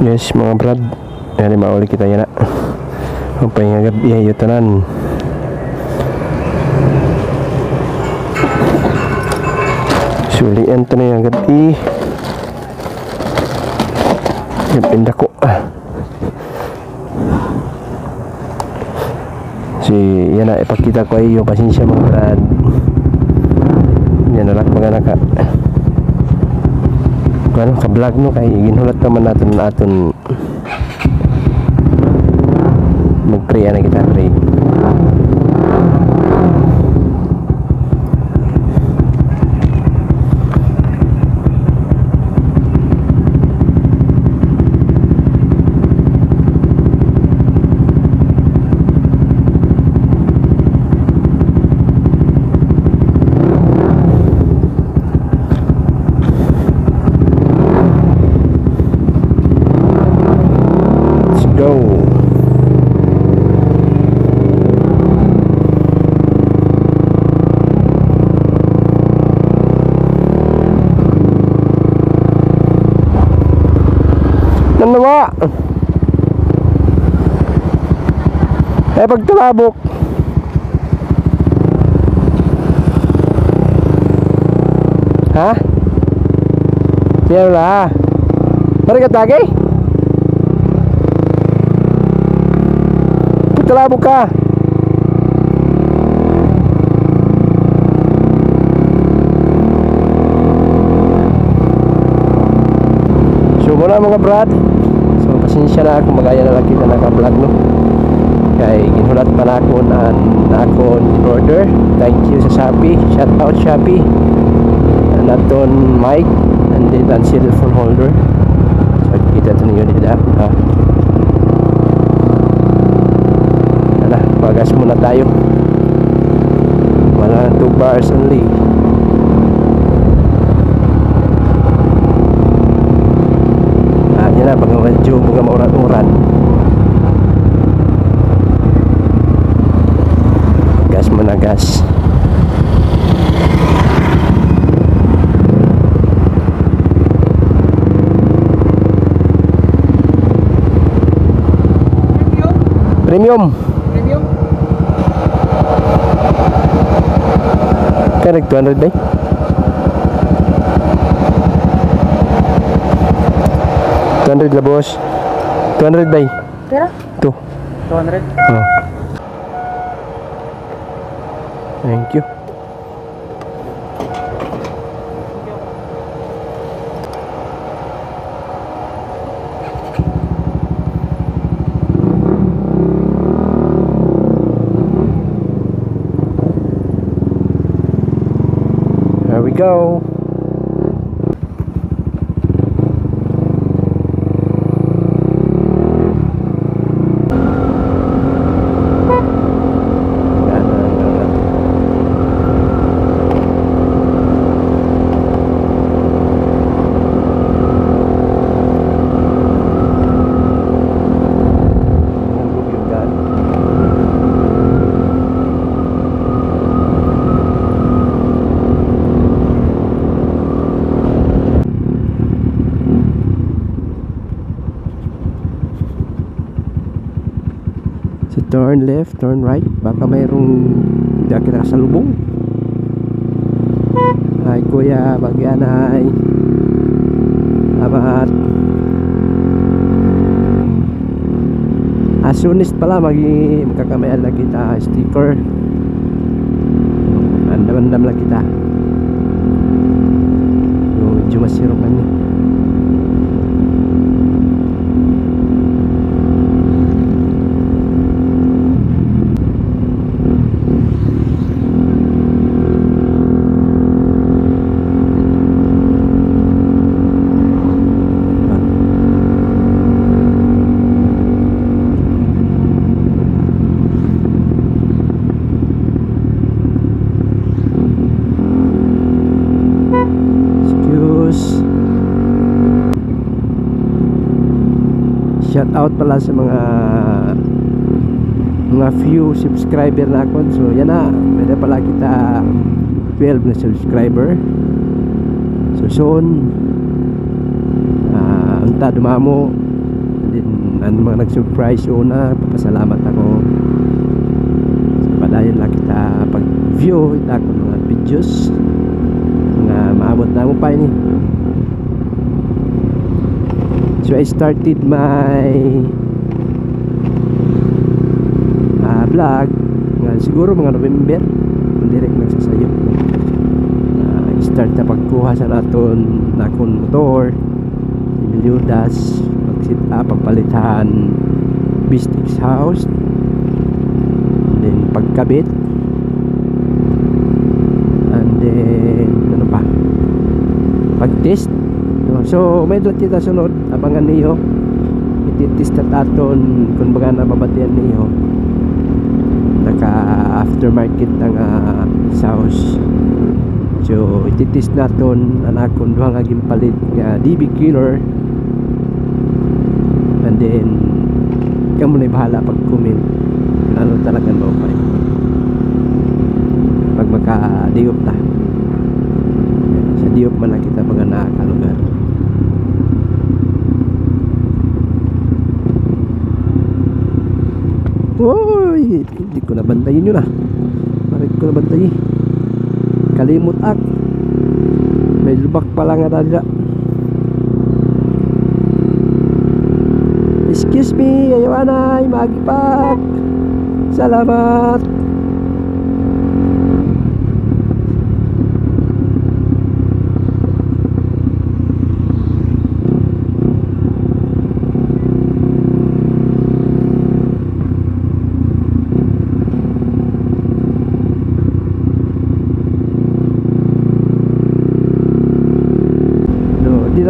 Yes mga brad. Yan mauli kita yan na Ang pahingagab iya tanan Sulian to na yung gabi Yung pinda ko Si yan na ipakita ko ay yung pasensya mga brad. Yan na lang mga naka ano ka vlog no? Kay ginulat naman natin aton mag pray na kita pray Let's go. Ba? Eh pagtalabok. Ha? Yan lah. Mari ka tagay? Pagtalabok ka. So muna mga brad pasensya na ako magaya na lang kita naka-vlog no? Kay ginulat pa na ako na akon order. Thank you sa Shopee. Shout out Shopee. And aton mic. And then ang cellphone holder. So kita ito niyo nila ha? Ala, pagas muna tayo. Wala 2 bars only medyo mga maurat-urat gas mo na gas? Premium? Premium. Kaya nag 200 day 200 la boss. 200 bay. Pera? 2. 200? Oh. Thank you. There we go. Turn left, turn right. Baka mayroong hindi kita kasalubong. Ay kuya, bagyan ay. Salamat. Asunist pala magi magkakamayan lang kita sticker. Andam-andam lang kita. So, medyo masiro man ni. Excuse. Shout out pala sa mga mga few subscriber na ako. So yan na, meron pala kita 12 na subscriber. So soon, ah, unta dumamo ang mga nag-surprise una papasalamat ako sa padayon lang kita pag view ita ako mga videos nga maabot na mo pa ini so I started my ah, vlog nga siguro mga November direct nagsasayo uh, start na pagkuha sa naton na akong motor Emiliodas pagsit up pagpalitan Bistix house and then pagkabit. And then ano pa? Pag-test. So may dlat kita sunod abangan niyo. Ititest na aton kung baga nababatian niyo naka aftermarket ng uh, sauce so ititest naton ang akong duha nga gimpalit nga DB killer. And then kamo na bahala pag comment ano talaga mo pa pag maka diop ta sa diop man kita pag nakakalugar Uy, hindi ko nabantayin yun ah. Bakit ko nabantayin? Kalimut ak. May lubak pala nga dali Excuse me, ayawanay, magipak. Salamat.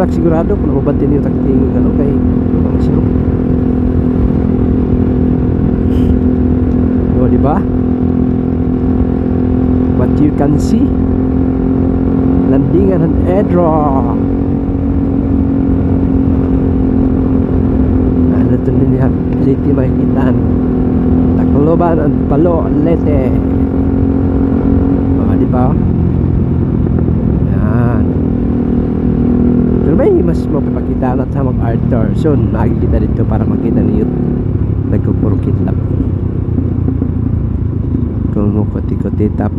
No, di lang sigurado kung nababantin yung takting ano kay mga siro. No, di ba? What you can see landingan ng Edro ano ito niya liti makikitaan Tacloban ang Palo Lete oh, di ba yan pero may mas mapapakita na sa mag Arthur soon makikita dito para makita niyo nagkukurukit lang. Kumukuti-kuti tap.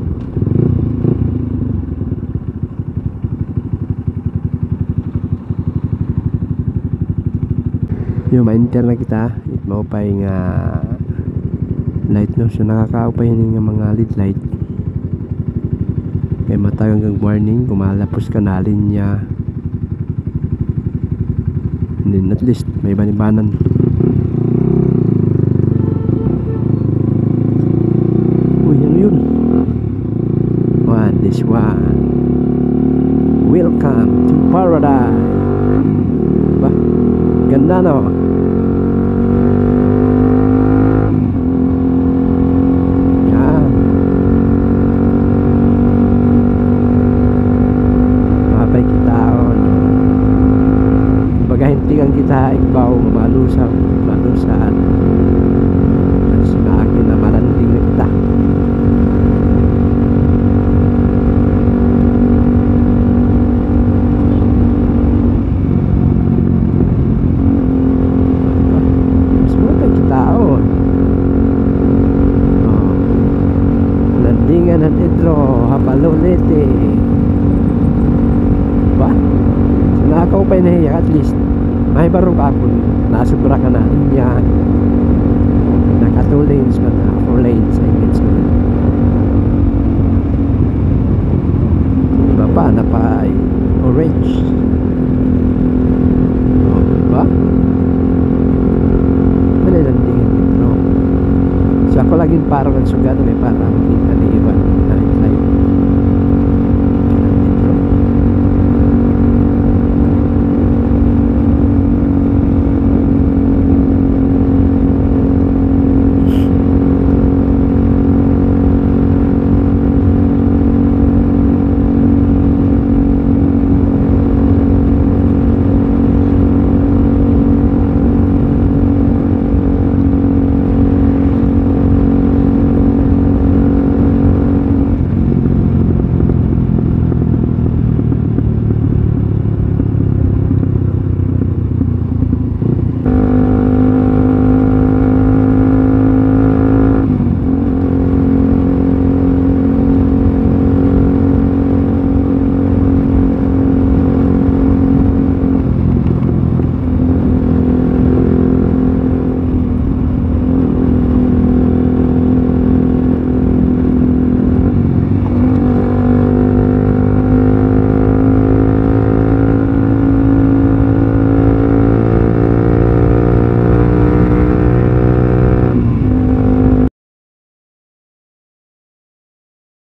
Yung ma-enter na kita it maupay nga light no so nakakaupay nga mga lead light. Kay matag hanggang warning kumalapos ka na linya then at least may banibanan uy ano yun? One this one. Welcome to paradise. Ba ganda no yan mapay kitaon kumbaga hintingan kita ikbaw malusang malusan mas akin na malanding na kita mas mapay kitaon oh. landingan ng Edro Hapalolete ba? So nakakaupay na hiya at least may baro ka kung nasubra ka na. Yan naka 2 lanes man na 4 lanes I mean so iba pa na pa orange. Oh, diba? Manilandingan dito so ako laging parang ang may para makita